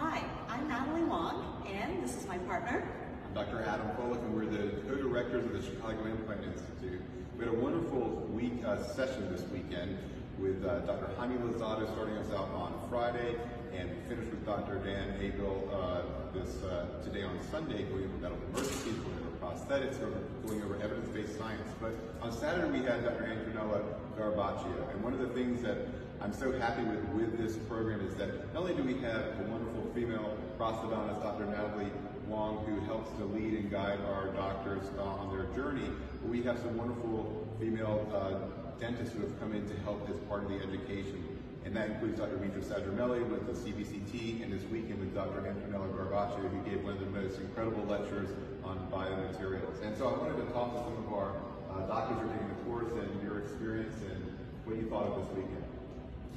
Hi, I'm Natalie Wong, and this is my partner. I'm Dr. Adam Follick, and we're the co-directors of the Chicago Implant Institute. We had a wonderful week uh, session this weekend with uh, Dr. Jaime Lozada starting us out on Friday, and we finished with Dr. Dan Abel uh, this uh, today on Sunday, going over medical emergencies, going over prosthetics, going over evidence-based science. But on Saturday we had Dr. Antonella Garbacea, and one of the things that I'm so happy with with this program is that not only do we have a wonderful female prosthodontist, Dr. Natalie Wong, who helps to lead and guide our doctors uh, on their journey, but we have some wonderful female uh, dentists who have come in to help as part of the education. And that includes Dr. Mitra Sadrameli with the CBCT, and this weekend with Dr. Antonella Garbacea, who gave one of the most incredible lectures on biomaterials. And so I wanted to talk to some of our uh, doctors who are taking the course and your experience and what you thought of this weekend.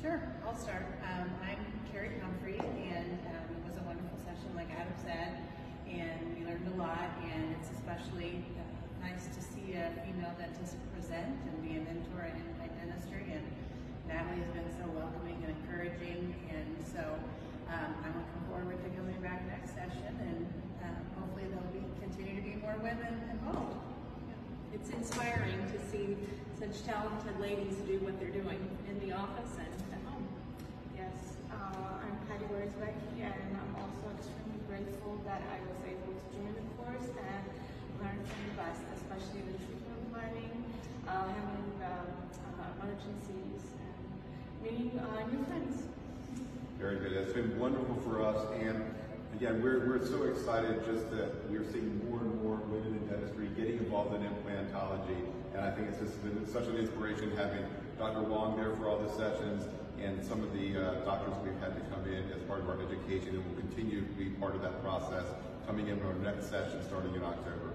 Sure, I'll start. Um, I'm Carrie Humphrey, and um, it was a wonderful session, like Adam said, and we learned a lot, and it's especially uh, nice to see a female dentist present and be a mentor in my dentistry, and Natalie has been so welcoming and encouraging, and so um, I'm looking forward to coming back next session, and uh, hopefully there'll be continue to be more women involved. It's inspiring to see such talented ladies do what they're doing in the office and that I was able to join the course and learn from the best, especially the treatment planning, uh, handling um, uh, emergencies, and meeting uh, new friends. Very good. It's been wonderful for us, and again, we're, we're so excited just that we're seeing more and more women in dentistry getting involved in implantology, and I think it's just been such an inspiration having Dr. Wong there for all the sessions, and some of the uh, doctors we've had to come in as part of our education, and will continue to be part of that process coming in our next session starting in October.